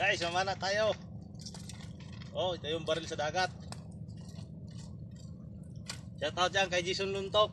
Guys, mamana tayo. Oh, ito yung baril sa dagat. Shout out dyan kay Jason Luntok.